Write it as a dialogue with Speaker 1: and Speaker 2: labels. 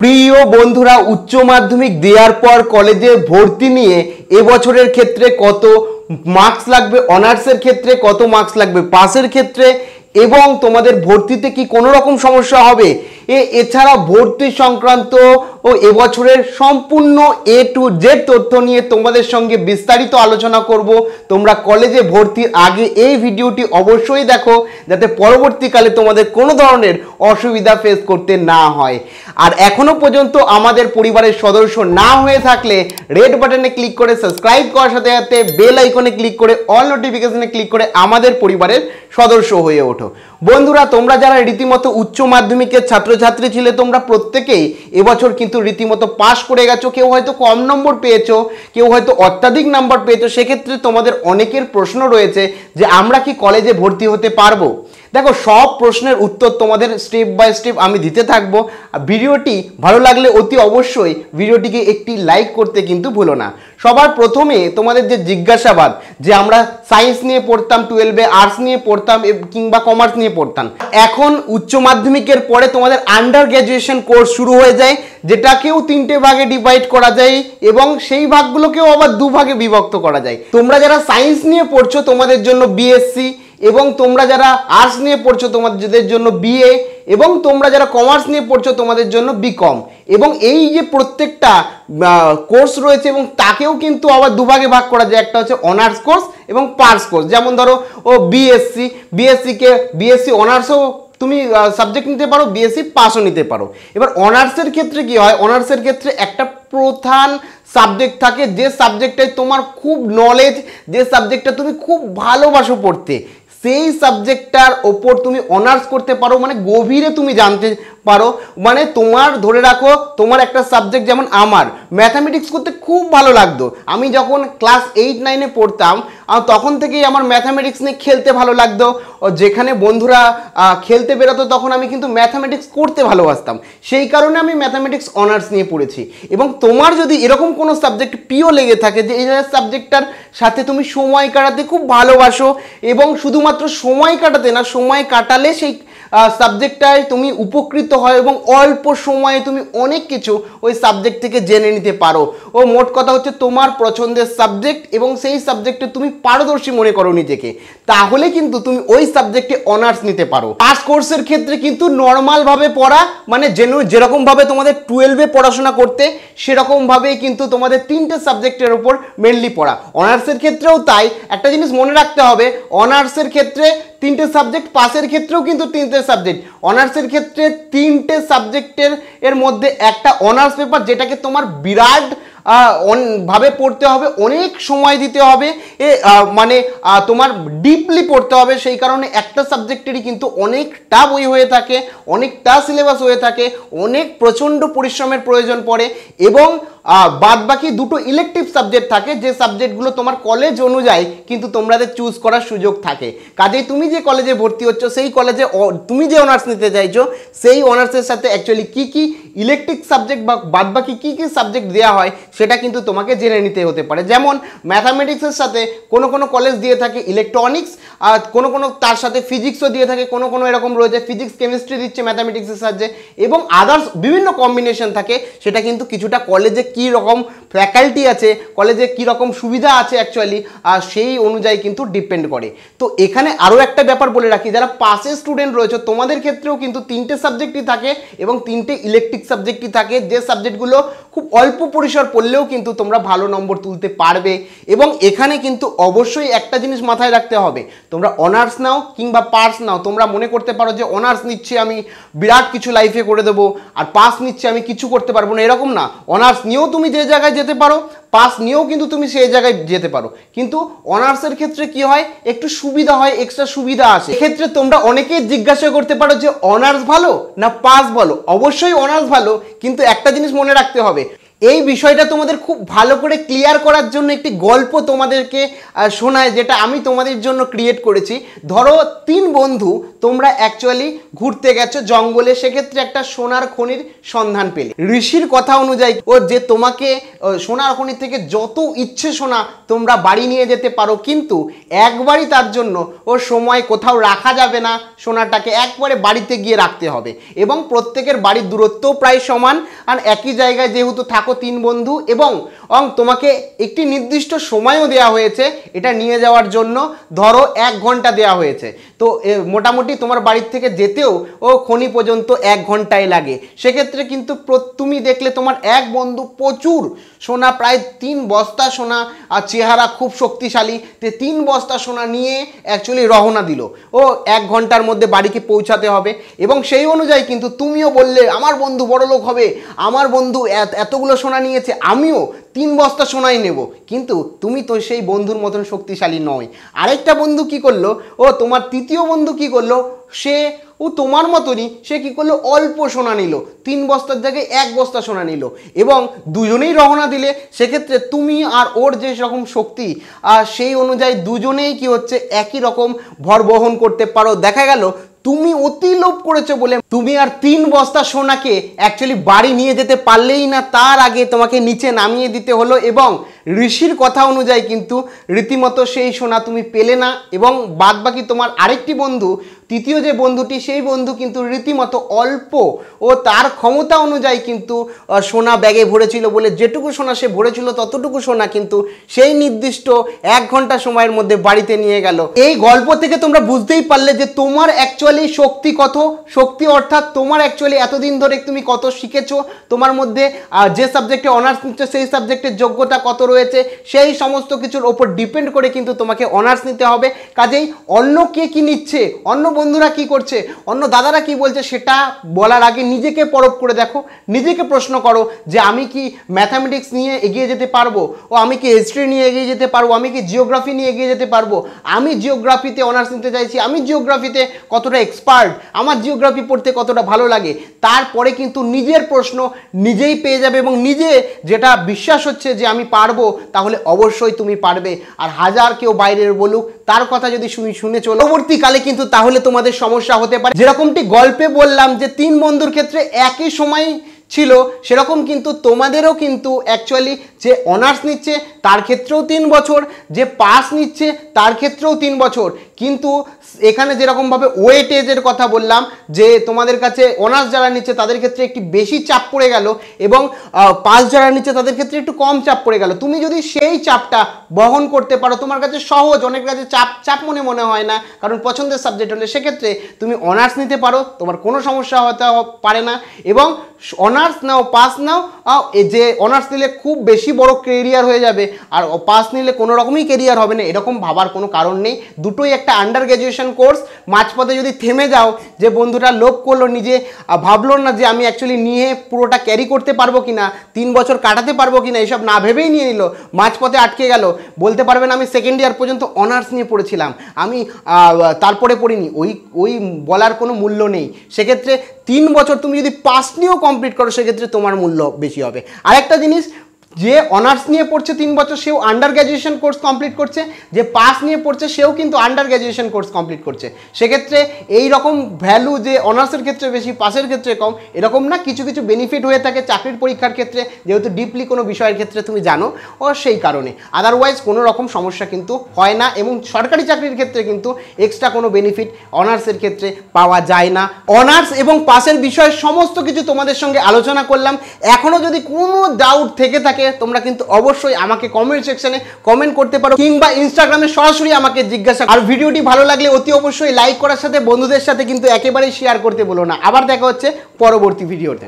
Speaker 1: প্রিয় বন্ধুরা, উচ্চ মাধ্যমিক দেওয়ার পর কলেজে ভর্তি নিয়ে এবছরের ক্ষেত্রে কত মার্কস লাগবে অনার্সের ক্ষেত্রে কত মার্কস লাগবে পাসের ক্ষেত্রে, এবং তোমাদের ভর্তিতে কি কোনো রকম সমস্যা হবে? এ এছাড়া ভর্তি সংক্রান্ত ও এবছরের সম্পূর্ণ এ টু জেড তথ্য নিয়ে তোমাদের সঙ্গে বিস্তারিত আলোচনা করব। তোমরা কলেজে ভর্তির আগে এই ভিডিওটি অবশ্যই দেখো, যাতে পরবর্তীকালে তোমাদের কোনো ধরনের অসুবিধা ফেস করতে না হয়। আর এখনও পর্যন্ত আমাদের পরিবারের সদস্য না হয়ে থাকলে রেড বাটনে ক্লিক করে সাবস্ক্রাইব করার সাথে সাথে বেল আইকনে ক্লিক করে অল নোটিফিকেশনে ক্লিক করে আমাদের পরিবারের সদস্য হয়ে ওঠো। বন্ধুরা, তোমরা যারা রীতিমতো উচ্চ মাধ্যমিকের ছাত্রছাত্রী ছিলে তোমরা প্রত্যেকেই, এবছর কিন্তু রীতিমতো পাশ করে গেছো, কেউ হয়তো কম নম্বর পেয়েছ, কেউ হয়তো অত্যাধিক নাম্বার পেয়েছ, সেক্ষেত্রে তোমাদের অনেকের প্রশ্ন রয়েছে যে আমরা কি কলেজে ভর্তি হতে পারব? দেখো, সব প্রশ্নের উত্তর তোমাদের স্টেপ বাই স্টেপ আমি দিতে থাকব। ভিডিওটি ভালো লাগলে অতি অবশ্যই ভিডিওটিকে একটি লাইক করতে কিন্তু ভুলো না। সবার প্রথমে তোমাদের যে জিজ্ঞাসাবাদ, যে আমরা সায়েন্স নিয়ে পড়তাম টুয়েলভে আর্টস নিয়ে পড়তাম কিংবা কমার্স নিয়ে পড়তাম। এখন উচ্চ মাধ্যমিকের পরে তোমাদের আন্ডার গ্র্যাজুয়েশন কোর্স শুরু হয়ে যায়, যেটাকেও তিনটে ভাগে ডিভাইড করা যায় এবং সেই ভাগগুলোকেও আবার দু ভাগে বিভক্ত করা যায়। তোমরা যারা সায়েন্স নিয়ে পড়ছো, তোমাদের জন্য বিএসসি এবং তোমরা যারা আর্টস নিয়ে পড়ছো তোমাদের জন্য বিএ এবং তোমরা যারা কমার্স নিয়ে পড়ছো তোমাদের জন্য বিকম এবং এই যে প্রত্যেকটা কোর্স রয়েছে এবং তাকেও কিন্তু আবার দুভাগে ভাগ করা যায়। একটা হচ্ছে অনার্স কোর্স এবং পার্স কোর্স যেমন ধরো, ও বিএসসি বিএসসিকে বিএসসি অনার্সও তুমি সাবজেক্ট নিতে পারো বিএসসি পাসও নিতে পারো। এবার অনার্সের ক্ষেত্রে কি হয়? অনার্সের ক্ষেত্রে একটা প্রধান সাবজেক্ট থাকে, যে সাবজেক্টটায় তোমার খুব নলেজ যে সাবজেক্টটা তুমি খুব ভালোবাসো পড়তে। সেই সাবজেক্টটার ওপর তুমি অনার্স করতে পারো মানে গভীরে তুমি জানতে পারো। মানে তোমার ধরে রাখো, তোমার একটা সাবজেক্ট যেমন আমার ম্যাথামেটিক্স করতে খুব ভালো লাগতো। আমি যখন ক্লাস এইট নাইনে পড়তাম তখন থেকেই আমার ম্যাথামেটিক্স নিয়ে খেলতে ভালো লাগতো। যেখানে বন্ধুরা খেলতে বেরোতো, তখন আমি কিন্তু ম্যাথামেটিক্স করতে ভালোবাসতাম। সেই কারণে আমি ম্যাথামেটিক্স অনার্স নিয়ে পড়েছি। এবং তোমার যদি এরকম কোনো সাবজেক্ট প্রিয় লেগে থাকে যে, এই সাবজেক্টটার সাথে তুমি সময় কাটাতে খুব ভালোবাসো, এবং শুধুমাত্র সময় কাটাতে না, সময় কাটালে সেই সাবজেক্টটায় তুমি উপকৃত হয় এবং অল্প সময়ে তুমি অনেক কিছু ওই সাবজেক্ট থেকে জেনে নিতে পারো। ও, মোট কথা হচ্ছে তোমার পছন্দের সাবজেক্ট এবং সেই সাবজেক্টে তুমি পারদর্শী মনে করো নিজেকে। তাহলে কিন্তু তুমি ওই সাবজেক্টে অনার্স নিতে পারো। পাস কোর্সের ক্ষেত্রে কিন্তু নর্মালভাবে পড়া মানে যেন যেরকমভাবে তোমাদের টুয়েলভে পড়াশোনা করতে সেরকমভাবেই কিন্তু তোমাদের তিনটে সাবজেক্টের ওপর মেনলি পড়া। অনার্সের ক্ষেত্রেও তাই। একটা জিনিস মনে রাখতে হবে অনার্সের ক্ষেত্রে তিনটে সাবজেক্ট পাসের ক্ষেত্রেও কিন্তু তিনটে সাবজেক্ট অনার্সের ক্ষেত্রে তিনটে সাবজেক্টের এর মধ্যে একটা অনার্স পেপার যেটাকে তোমার বিরাট ভাবে পড়তে হবে, অনেক সময় দিতে হবে, এ মানে তোমার ডিপলি পড়তে হবে। সেই কারণে একটা সাবজেক্টেরই কিন্তু অনেকটা বই হয়ে থাকে, অনেকটা সিলেবাস হয়ে থাকে, অনেক প্রচণ্ড পরিশ্রমের প্রয়োজন পড়ে এবং বাদ বাকি দুটো ইলেকটিভ সাবজেক্ট থাকে, যে সাবজেক্টগুলো তোমার কলেজ অনুযায়ী কিন্তু তোমাদের চুজ করার সুযোগ থাকে। কাজেই তুমি যে কলেজে ভর্তি হচ্ছ, সেই কলেজে তুমি যে অনার্স নিতে চাইছো, সেই অনার্সের সাথে অ্যাকচুয়ালি কী কী ইলেকট্রিক সাবজেক্ট বা বাদ বাকি কী কী সাবজেক্ট দেওয়া হয়, সেটা কিন্তু তোমাকে জেনে নিতে হতে পারে। যেমন ম্যাথামেটিক্সের সাথে কোনো কোনো কলেজ দিয়ে থাকে ইলেকট্রনিক্স আর কোনো কোনো তার সাথে ফিজিক্সও দিয়ে থাকে, কোনো কোনো এরকম রয়েছে ফিজিক্স কেমিস্ট্রি দিচ্ছে ম্যাথামেটিক্সের সাহায্যে, এবং আদার্স বিভিন্ন কম্বিনেশন থাকে, সেটা কিন্তু কিছুটা কলেজে কী রকম ফ্যাকাল্টি আছে কলেজে কী রকম সুবিধা আছে অ্যাকচুয়ালি আর সেই অনুযায়ী কিন্তু ডিপেন্ড করে। তো এখানে আরও একটা ব্যাপার বলে রাখি, যারা পাশে স্টুডেন্ট রয়েছে, তোমাদের ক্ষেত্রেও কিন্তু তিনটে সাবজেক্টই থাকে এবং তিনটে ইলেকট্রিক সাবজেক্টই থাকে। যে সাবজেক্টগুলো খুব অল্প পরিসর পড়লেও কিন্তু তোমরা ভালো নম্বর তুলতে পারবে এবং এখানে কিন্তু অবশ্যই একটা জিনিস মাথায় রাখতে হবে, তোমরা অনার্স নাও কিংবা পার্স নাও, তোমরা মনে করতে পারো যে অনার্স নিচ্ছে আমি, বিরাট কিছু লাইফে করে দেবো, আর পাস নিচ্ছে আমি কিছু করতে পারব না, এরকম না। অনার্স নিয়েও তুমি যে জায়গায় যেতে পারো, পাস নিয়েও কিন্তু তুমি সেই জায়গায় যেতে পারো। কিন্তু অনার্সের ক্ষেত্রে কি হয়? একটু সুবিধা হয় এক্সট্রা সুবিধা আসে। ক্ষেত্রে তোমরা অনেকেই জিজ্ঞাসা করতে পারো যে, অনার্স ভালো না পাস ভালো? অবশ্যই অনার্স ভালো, কিন্তু একটা জিনিস মনে রাখতে হবে এই বিষয়টা তোমাদের খুব ভালো করে ক্লিয়ার করার জন্য একটি গল্প তোমাদেরকে শোনায়, যেটা আমি তোমাদের জন্য ক্রিয়েট করেছি। ধরো, তিন বন্ধু, তোমরা অ্যাকচুয়ালি ঘুরতে গেছো জঙ্গলে, সেক্ষেত্রে একটা সোনার খনির সন্ধান পেলে। ঋষির কথা অনুযায়ী, ও যে তোমাকে সোনার খনি থেকে যত ইচ্ছে সোনা তোমরা বাড়ি নিয়ে যেতে পারো, কিন্তু একবারই তার জন্য ও সময় কোথাও রাখা যাবে না, সোনাটাকে একবারে বাড়িতে গিয়ে রাখতে হবে। এবং প্রত্যেকের বাড়ির দূরত্বও প্রায় সমান, আর একই জায়গায় যেহেতু থাকো তিন বন্ধু এবং অং, তোমাকে একটি নির্দিষ্ট সময়ও দেওয়া হয়েছে, এটা নিয়ে যাওয়ার জন্য ধরো এক ঘণ্টা দেওয়া হয়েছে। তো মোটামুটি তোমার বাড়ির থেকে যেতেও ও খনি পর্যন্ত এক ঘন্টায় লাগে। সেক্ষেত্রে কিন্তু তুমি দেখলে তোমার এক বন্ধু প্রচুর সোনা, প্রায় তিন বস্তা সোনা, আর চেহারা খুব শক্তিশালী। তে তিন বস্তা সোনা নিয়ে অ্যাকচুয়ালি রওনা দিল। ও, এক ঘণ্টার মধ্যে বাড়িকে পৌঁছাতে হবে। এবং সেই অনুযায়ী কিন্তু তুমিও বললে, আমার বন্ধু বড়লোক হবে। আমার বন্ধু এতগুলো সোনা নিয়েছে, আমিও তিন বস্তা সোনাই নেব। কিন্তু তুমি তো সেই বন্ধুর মতন শক্তিশালী নয়। আরেকটা বন্ধু কি করল? ও তোমার তৃতীয় বন্ধু কি করল? সে, ও তোমার মতনই সে কি করল? অল্প সোনা নিল। তিন বস্তার জায়গায় এক বস্তা সোনা নিল। এবং দুজনেই রওনা দিলে, সেক্ষেত্রে তুমি আর ওর যে রকম শক্তি, আর সেই অনুযায়ী দুজনেই কি হচ্ছে? একই রকম ভর বহন করতে পারো। দেখা গেল তুমি অতি লোভ করেছ বলে তুমি আর তিন বস্তা সোনাকে অ্যাকচুয়ালি বাড়ি নিয়ে যেতে পারলেই না, তার আগে তোমাকে নিচে নামিয়ে দিতে হলো এবং ঋষির কথা অনুযায়ী কিন্তু রীতিমতো সেই সোনা তুমি পেলে না এবং বাদবাকি তোমার আরেকটি বন্ধু তৃতীয় যে বন্ধুটি, সেই বন্ধু কিন্তু রীতিমতো অল্প ও তার ক্ষমতা অনুযায়ী কিন্তু সোনা ব্যাগে ভরেছিল বলে যেটুকু সোনা সে ভরেছিল ততটুকু সোনা কিন্তু সেই নির্দিষ্ট এক ঘণ্টা সময়ের মধ্যে বাড়িতে নিয়ে গেল। এই গল্প থেকে তোমরা বুঝতেই পারলে যে তোমার অ্যাকচুয়ালি শক্তি কত? শক্তি অর্থাৎ তোমার অ্যাকচুয়ালি এতদিন ধরে তুমি কত শিখেছো? তোমার মধ্যে যে সাবজেক্টে অনার্স নিচ্ছে, সেই সাবজেক্টের যোগ্যতা কত রয়েছে? সেই সমস্ত কিছুর ওপর ডিপেন্ড করে কিন্তু তোমাকে অনার্স নিতে হবে। কাজেই অন্য কে কি নিচ্ছে? অন্য বন্ধুরা কি করছে? অন্য দাদারা কি বলছে সেটা বলার আগে নিজেকে পরখ করে দেখো। নিজেকে প্রশ্ন করো যে আমি কি ম্যাথামেটিক্স নিয়ে এগিয়ে যেতে পারব? ও আমি কি হিস্ট্রি নিয়ে এগিয়ে যেতে পারব? আমি কি জিওগ্রাফি নিয়ে এগিয়ে যেতে পারব? আমি জিওগ্রাফিতে অনার্স নিতে চাইছি। আমি জিওগ্রাফিতে কতটা এক্সপার্ট আমার জিওগ্রাফি পড়তে কতটা ভালো লাগে? তারপরে কিন্তু নিজের প্রশ্ন নিজেই পেয়ে যাবে এবং নিজে যেটা বিশ্বাস হচ্ছে যে আমি পারব, তাহলে অবশ্যই তুমি পারবে। আর হাজার কেউ বাইরের বলুক, তার কথা যদি শুনি শুনে চলো। পরবর্তীকালে কিন্তু তাহলে তোমাদের সমস্যা হতে পারে। যেরকমটি গল্পে বললাম যে তিন বন্ধুর ক্ষেত্রে একই সময় ছিল, সেরকম কিন্তু তোমাদেরও কিন্তু অ্যাকচুয়ালি যে অনার্স নিচ্ছে, তার ক্ষেত্রেও তিন বছর, যে পাস নিচ্ছে, তার ক্ষেত্রেও তিন বছর। কিন্তু এখানে যেরকমভাবে ওয়েটেজের কথা বললাম, যে তোমাদের কাছে অনার্স যারা নিচ্ছে, তাদের ক্ষেত্রে একটি বেশি চাপ পড়ে গেল এবং পাস যারা নিচ্ছে, তাদের ক্ষেত্রে একটু কম চাপ পড়ে গেল। তুমি যদি সেই চাপটা বহন করতে পারো। তোমার কাছে সহজ, অনেক কাছে চাপ চাপ মনে মনে হয় না। কারণ পছন্দের সাবজেক্ট হলে সেক্ষেত্রে তুমি অনার্স নিতে পারো, তোমার কোনো সমস্যা হতে পারে না। এবং অনার্স নাও পাস নাও যে অনার্স নিলে খুব বেশি বড় কেরিয়ার হয়ে যাবে। আর পাস নিলে কোনো রকমই কেরিয়ার হবে না, এরকম ভাবার কোনো কারণ নেই। দুটোই একটা আন্ডার গ্র্যাজুয়েশন কোর্স মাঝপথে যদি থেমে যাও, যে বন্ধুটা লোভ করল, নিজে ভাবলো না যে আমি অ্যাকচুয়ালি নিয়ে পুরোটা ক্যারি করতে পারব কি না তিন বছর কাটাতে পারব কি না এসব না ভেবেই নিয়ে নিল। মাঝপথে আটকে গেল। বলতে পারবেন আমি সেকেন্ড ইয়ার পর্যন্ত অনার্স নিয়ে পড়েছিলাম। আমি তারপরে পড়িনি, ওই ওই বলার কোনো মূল্য নেই। সেক্ষেত্রে তিন বছর তুমি যদি পাস নিয়েও কমপ্লিট করো, সেক্ষেত্রে তোমার মূল্য বেশি হবে। আরেকটা জিনিস যে অনার্স নিয়ে পড়ছে তিন বছর, সেও আন্ডার গ্র্যাজুয়েশন কোর্স কমপ্লিট করছে। যে পাস নিয়ে পড়ছে, সেও কিন্তু আন্ডার গ্র্যাজুয়েশন কোর্স কমপ্লিট করছে। সেক্ষেত্রে এই রকম ভ্যালু যে অনার্সের ক্ষেত্রে বেশি পাসের ক্ষেত্রে কম, এরকম না কিছু কিছু বেনিফিট হয়ে থাকে চাকরির পরীক্ষার ক্ষেত্রে, যেহেতু ডিপলি কোনো বিষয়ের ক্ষেত্রে তুমি জানো, ও সেই কারণে। আদারওয়াইজ কোনো রকম সমস্যা কিন্তু হয় না এবং সরকারি চাকরির ক্ষেত্রে কিন্তু এক্সট্রা কোনো বেনিফিট অনার্সের ক্ষেত্রে পাওয়া যায় না। অনার্স এবং পাসের বিষয়ে সমস্ত কিছু তোমাদের সঙ্গে আলোচনা করলাম। এখনও যদি কোনো ডাউট থেকে থাকে, তোমরা কিন্তু অবশ্যই আমাকে কমেন্ট সেকশনে কমেন্ট করতে পারো, কিংবা ইনস্টাগ্রামে সরাসরি আমাকে জিজ্ঞাসা আর ভিডিওটি ভালো লাগলে অতি অবশ্যই লাইক করার সাথে বন্ধুদের সাথে কিন্তু একেবারেই শেয়ার করতে বলো না। আবার দেখা হচ্ছে পরবর্তী ভিডিওতে